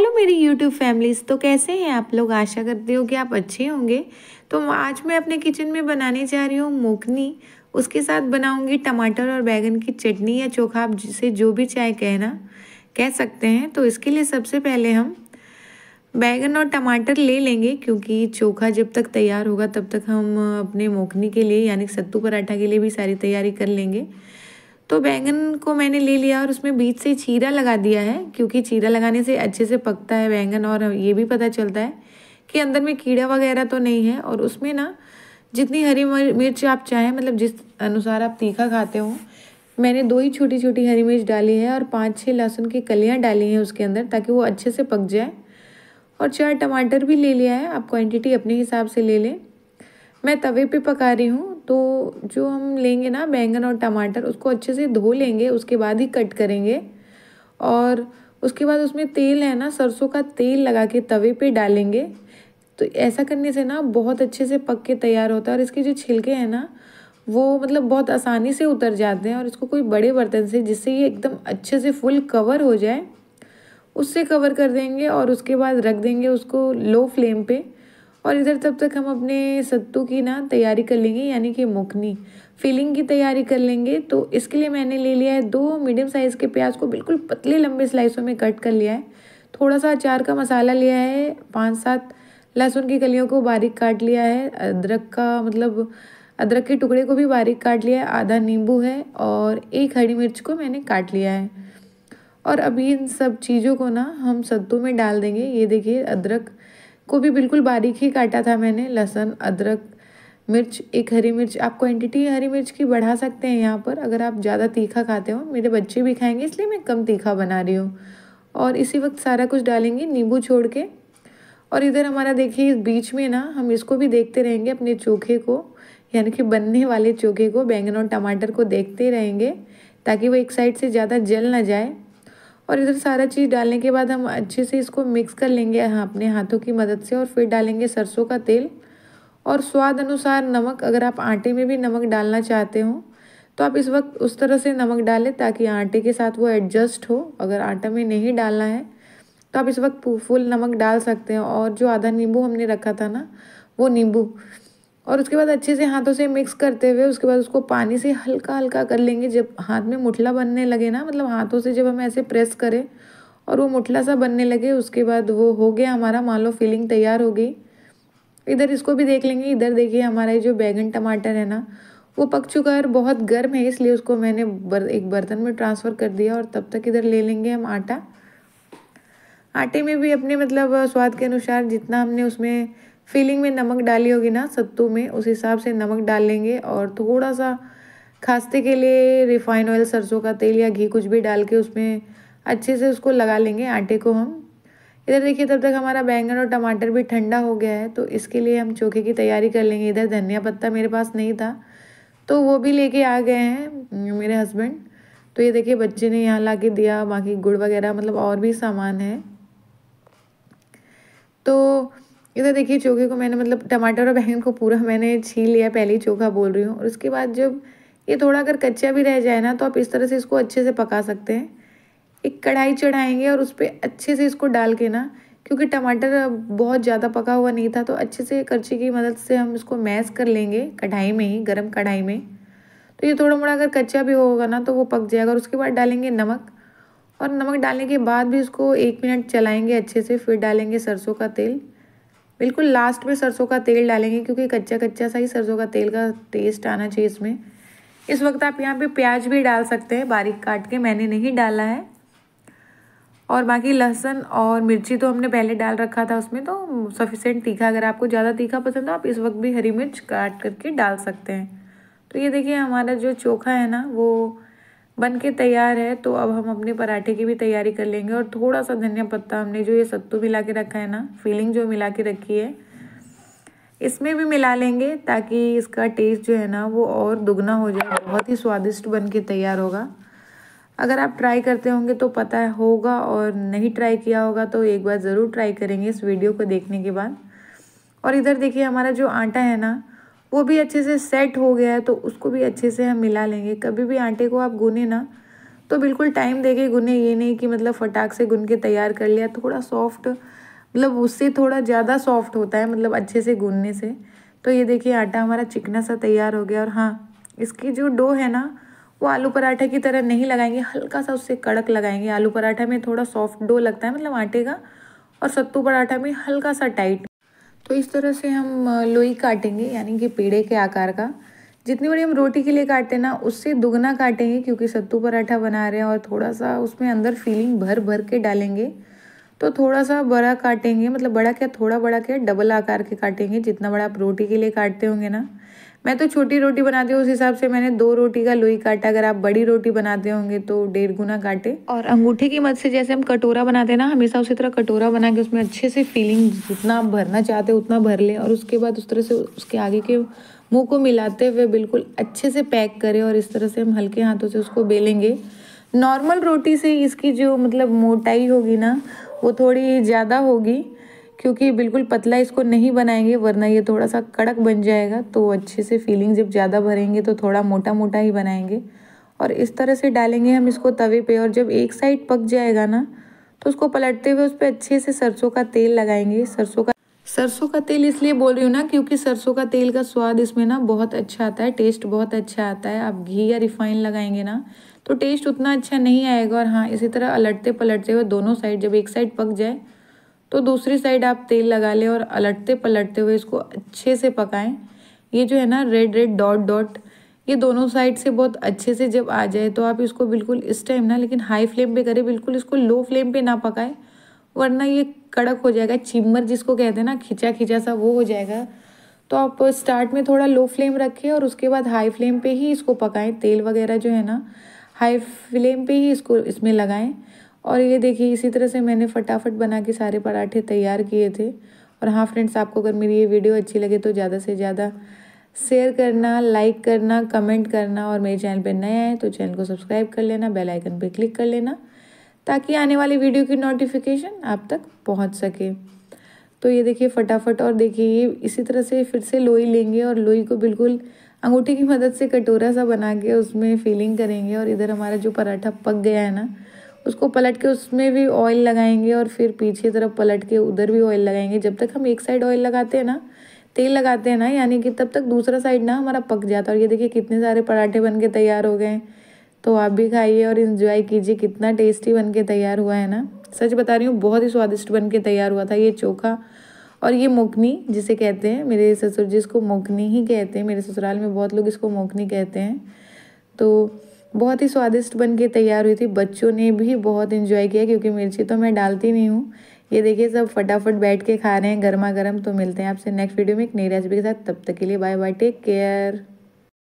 Hello मेरी YouTube families तो कैसे हैं आप लोग? आशा करते हो कि आप अच्छे होंगे। तो आज मैं अपने किचन में बनाने जा रही हूँ मोकनी उसके साथ बनाऊँगी टमाटर और बैगन की चटनी या चोखा, आप जिसे जो भी चाहे कहना, कह सकते हैं। तो इसके लिए सबसे पहले हम बैगन और टमाटर ले लेंगे, क्योंकि चोखा जब तक तैयार होगा, तब तक हम अपने मोकनी के लिए, यानी सत्तू पराठा के लिए भी सारी तैयारी कर लेंगे। तो बैंगन को मैंने ले लिया और उसमें बीच से चीरा लगा दिया है, क्योंकि चीरा लगाने से अच्छे से पकता है बैंगन और ये भी पता चलता है कि अंदर में कीड़ा वगैरह तो नहीं है और उसमें ना जितनी हरी मिर्च आप चाहें मतलब जिस अनुसार आप तीखा खाते हो, मैंने दो ही छोटी छोटी हरी मिर्च डाली है और पाँच छः लहसुन की कलियाँ डाली हैं उसके अंदर ताकि वो अच्छे से पक जाए। और चार टमाटर भी ले लिया है, आप क्वांटिटी अपने हिसाब से ले लें। मैं तवे पे पका रही हूँ तो जो हम लेंगे ना बैंगन और टमाटर, उसको अच्छे से धो लेंगे, उसके बाद ही कट करेंगे। और उसके बाद उसमें तेल है ना, सरसों का तेल लगा के तवे पे डालेंगे। तो ऐसा करने से ना बहुत अच्छे से पक के तैयार होता है, और इसके जो छिलके हैं ना, वो मतलब बहुत आसानी से उतर जाते हैं, और इसको कोई बड़े बर्तन से, जिससे ये एकदम अच्छे से फुल कवर हो जाए, उससे कवर कर देंगे, और उसके बाद रख देंगे उसको लो फ्लेम पे। और इधर तब तक हम अपने सत्तू की ना तैयारी कर लेंगे, यानी कि मुखनी। फिलिंग की तैयारी कर लेंगे तो इसके लिए मैंने ले लिया है दो मीडियम साइज़ के प्याज को बिल्कुल पतले लंबे स्लाइसों में कट कर लिया है। थोड़ा सा अचार का मसाला लिया है पाँच सात लहसुन की कलियों को बारीक काट लिया है, अदरक का मतलब अदरक के टुकड़े को भी बारीक काट लिया है, आधा नींबू है और एक हरी मिर्च को मैंने काट लिया है। और अभी इन सब चीज़ों को ना हम सत्तू में डाल देंगे, ये देखिए अदरक को भी बिल्कुल बारीक ही काटा था मैंने। लहसुन, अदरक, मिर्च, एक हरी मिर्च। आप क्वांटिटी हरी मिर्च की बढ़ा सकते हैं यहाँ पर। अगर आप ज़्यादा तीखा खाते हो, मेरे बच्चे भी खाएँगे, इसलिए मैं कम तीखा बना रही हूँ। और इसी वक्त सारा कुछ डालेंगे नींबू छोड़ के। और इधर हमारा देखिए, इस बीच में ना, हम इसको भी देखते रहेंगे अपने चोखे को, यानी कि बनने वाले चोखे को, बैंगन और टमाटर को देखते रहेंगे, ताकि वो एक साइड से ज़्यादा जल ना जाए। और इधर सारा चीज़ डालने के बाद हम अच्छे से इसको मिक्स कर लेंगे हाँ अपने हाथों की मदद से और फिर डालेंगे सरसों का तेल। और स्वाद अनुसार नमक, अगर आप आटे में भी नमक डालना चाहते हो तो आप इस वक्त उस तरह से नमक डालें ताकि आटे के साथ वो एडजस्ट हो। अगर आटा में नहीं डालना है तो आप इस वक्त फुल नमक डाल सकते हैं। और जो आधा नींबू हमने रखा था ना, वो नींबू और उसके बाद अच्छे से हाथों से मिक्स करते हुए उसके बाद उसको पानी से हल्का हल्का कर लेंगे। जब हाथ में मुठला बनने लगे ना मतलब हाथों से जब हम ऐसे प्रेस करें और वो मुठला सा बनने लगे उसके बाद वो हो गया हमारा मान लो फिलिंग तैयार हो गई। इधर इसको भी देख लेंगे इधर देखिए हमारा जो बैगन टमाटर है ना वो पक चुका है और बहुत गर्म है इसलिए उसको मैंने बर, एक बर्तन में ट्रांसफ़र कर दिया और तब तक इधर ले लेंगे हम आटा। आटे में भी अपने मतलब स्वाद के अनुसार जितना हमने उसमें फिलिंग में नमक डाली होगी ना, सत्तू में, उस हिसाब से नमक डाल लेंगे और थोड़ा सा खांसते के लिए रिफाइन ऑयल, सरसों का तेल या घी कुछ भी डाल के उसमें अच्छे से उसको लगा लेंगे आटे को हम। इधर देखिए, तब तक हमारा बैंगन और टमाटर भी ठंडा हो गया है तो इसके लिए हम चोखे की तैयारी कर लेंगे। इधर धनिया पत्ता मेरे पास नहीं था तो वो भी लेके आ गए हैं मेरे हस्बैंड। तो ये देखिए, बच्चे ने यहाँ ला के दिया, बाकी गुड़ वगैरह मतलब और भी सामान है। तो इधर देखिए चोखे को मैंने मतलब टमाटर और बैंगन को पूरा मैंने छील लिया, पहले ही चोखा बोल रही हूँ। और उसके बाद जब ये थोड़ा अगर कच्चा भी रह जाए ना तो आप इस तरह से इसको अच्छे से पका सकते हैं। एक कढ़ाई चढ़ाएँगे और उस पर अच्छे से इसको डाल के ना, क्योंकि टमाटर बहुत ज़्यादा पका हुआ नहीं था तो अच्छे से करछी की मदद से हम इसको मैश कर लेंगे कढ़ाई में ही, गर्म कढ़ाई में। तो ये थोड़ा मोड़ा अगर कच्चा भी होगा ना तो वो पक जाएगा। और उसके बाद डालेंगे नमक। और नमक डालने के बाद भी उसको एक मिनट चलाएँगे अच्छे से, फिर डालेंगे सरसों का तेल। बिल्कुल लास्ट में सरसों का तेल डालेंगे, क्योंकि कच्चा कच्चा सा ही सरसों का तेल का टेस्ट आना चाहिए इसमें। इस वक्त आप यहाँ पे प्याज भी डाल सकते हैं, बारीक काट के, मैंने नहीं डाला है। और बाकी लहसुन और मिर्ची तो हमने पहले डाल रखा था उसमें तो सफिशेंट तीखा, अगर आपको ज़्यादा तीखा पसंद हो, आप इस वक्त भी हरी मिर्च काट करके डाल सकते हैं। तो ये देखिए, हमारा जो चोखा है ना, वो बन के तैयार है तो अब हम अपने पराठे की भी तैयारी कर लेंगे। और थोड़ा सा धनिया पत्ता हमने जो ये सत्तू मिला के रखा है ना फीलिंग जो मिला के रखी है, इसमें भी मिला लेंगे ताकि इसका टेस्ट जो है ना, वो और दुगना हो जाए। बहुत ही स्वादिष्ट बन के तैयार होगा। अगर आप ट्राई करते होंगे तो पता होगा और नहीं ट्राई किया होगा तो एक बार ज़रूर ट्राई करेंगे इस वीडियो को देखने के बाद। और इधर देखिए हमारा जो आटा है ना वो भी अच्छे से सेट हो गया है तो उसको भी अच्छे से हम मिला लेंगे। कभी भी आटे को आप गुने ना तो बिल्कुल टाइम देके गुने। ये नहीं कि मतलब फटाक से गुन के तैयार कर लिया, थोड़ा सॉफ्ट मतलब उससे थोड़ा ज़्यादा सॉफ्ट होता है मतलब अच्छे से गूनने से। तो ये देखिए, आटा हमारा चिकना सा तैयार हो गया। और हाँ इसकी जो डो है ना, वो आलू पराठा की तरह नहीं लगाएँगे, हल्का सा उससे कड़क लगाएँगे। आलू पराठा में थोड़ा सॉफ्ट डो लगता है मतलब आटे का, और सत्तू पराठा में हल्का सा टाइट तो इस तरह से हम लोई काटेंगे, यानी कि पेड़े के आकार का। जितनी बड़ी हम रोटी के लिए काटते हैं ना, उससे दुगना काटेंगे, क्योंकि सत्तू पराठा बना रहे हैं और थोड़ा सा उसमें अंदर फीलिंग भर भर के डालेंगे। तो थोड़ा सा बड़ा काटेंगे मतलब बड़ा क्या थोड़ा बड़ा क्या डबल आकार के काटेंगे, जितना बड़ा आप रोटी के लिए काटते होंगे ना। मैं तो छोटी रोटी बनाती हूँ, उस हिसाब से मैंने दो रोटी का लोई काटा, अगर आप बड़ी रोटी बनाते होंगे तो डेढ़ गुना काटे। और अंगूठे की मदद से जैसे हम कटोरा बनाते हैं ना, हमेशा उसी तरह कटोरा बना के उसमें अच्छे से फीलिंग जितना आप भरना चाहते हो, उतना भर लें और उसके बाद उस तरह से उसके आगे के मुँह को मिलाते हुए बिल्कुल अच्छे से पैक करें और इस तरह से हम हल्के हाथों से उसको बेलेंगे। नॉर्मल रोटी से इसकी जो मतलब मोटाई होगी ना वो थोड़ी ज़्यादा होगी, क्योंकि बिल्कुल पतला इसको नहीं बनाएँगे, वरना ये थोड़ा सा कड़क बन जाएगा तो अच्छे से फीलिंग जब ज़्यादा भरेंगे तो थोड़ा मोटा मोटा ही बनाएँगे। और इस तरह से डालेंगे हम इसको तवे पे, और जब एक साइड पक जाएगा ना तो उसको पलटते हुए उस पर अच्छे से सरसों का तेल लगाएँगे, सरसों का सरसों का तेल इसलिए बोल रही हूँ ना, क्योंकि सरसों का तेल का स्वाद इसमें ना बहुत अच्छा आता है टेस्ट बहुत अच्छा आता है। आप घी या रिफाइन लगाएँगे ना तो टेस्ट उतना अच्छा नहीं आएगा। और हाँ इसी तरह अलटते पलटते हुए दोनों साइड जब एक साइड पक जाए तो दूसरी साइड आप तेल लगा लें और अलटते पलटते हुए इसको अच्छे से पकाएँ। ये जो है ना रेड रेड डॉट डॉट ये दोनों साइड से बहुत अच्छे से जब आ जाए तो आप इसको बिल्कुल इस टाइम ना, लेकिन हाई फ्लेम पे करें, बिल्कुल इसको लो फ्लेम पे ना पकाएँ। वरना ये कड़क हो जाएगा, चिमर जिसको कहते हैं ना खिंचा खिंचा सा वो हो जाएगा। तो आप स्टार्ट में थोड़ा लो फ्लेम रखें और उसके बाद हाई फ्लेम पे ही इसको पकाएँ। तेल वगैरह जो है ना हाई फ्लेम पे ही इसको इसमें लगाएँ। और ये देखिए, इसी तरह से मैंने फटाफट बना के सारे पराठे तैयार किए थे। और हाँ फ्रेंड्स आपको अगर मेरी ये वीडियो अच्छी लगे तो ज़्यादा से ज़्यादा शेयर करना लाइक करना कमेंट करना। और मेरे चैनल पर नए आए तो चैनल को सब्सक्राइब कर लेना बेल आइकन पे क्लिक कर लेना। ताकि आने वाली वीडियो की नोटिफिकेशन आप तक पहुँच सके। तो ये देखिए फटाफट और देखिए ये इसी तरह से फिर से लोई लेंगे और लोई को बिल्कुल अंगूठी की मदद से कटोरा सा बना के उसमें फिलिंग करेंगे और इधर हमारा जो पराठा पक गया है ना, उसको पलट के उसमें भी ऑयल लगाएँगे और फिर पीछे तरफ़ पलट के उधर भी ऑयल लगाएँगे। जब तक हम एक साइड ऑयल लगाते हैं ना, तेल लगाते हैं ना, यानी कि तब तक दूसरा साइड ना हमारा पक जाता है। और ये देखिए कितने सारे पराठे बन के तैयार हो गए तो आप भी खाइए और इन्जॉय कीजिए। कितना टेस्टी बन के तैयार हुआ है ना। सच बता रही हूँ, बहुत ही स्वादिष्ट बन के तैयार हुआ था ये चोखा। और ये मोकनी जिसे कहते हैं, मेरे ससुर जी इसको मोकनी ही कहते हैं। मेरे ससुराल में बहुत लोग इसको मोकनी कहते हैं। तो बहुत ही स्वादिष्ट बन के तैयार हुई थी। बच्चों ने भी बहुत इन्जॉय किया, क्योंकि मिर्ची तो मैं डालती नहीं हूँ। ये देखिए, सब फटाफट बैठ के खा रहे हैं। गर्मा गर्म तो मिलते हैं आपसे नेक्स्ट वीडियो में एक नई रेसिपी के साथ। तब तक के लिए बाय बाय टेक केयर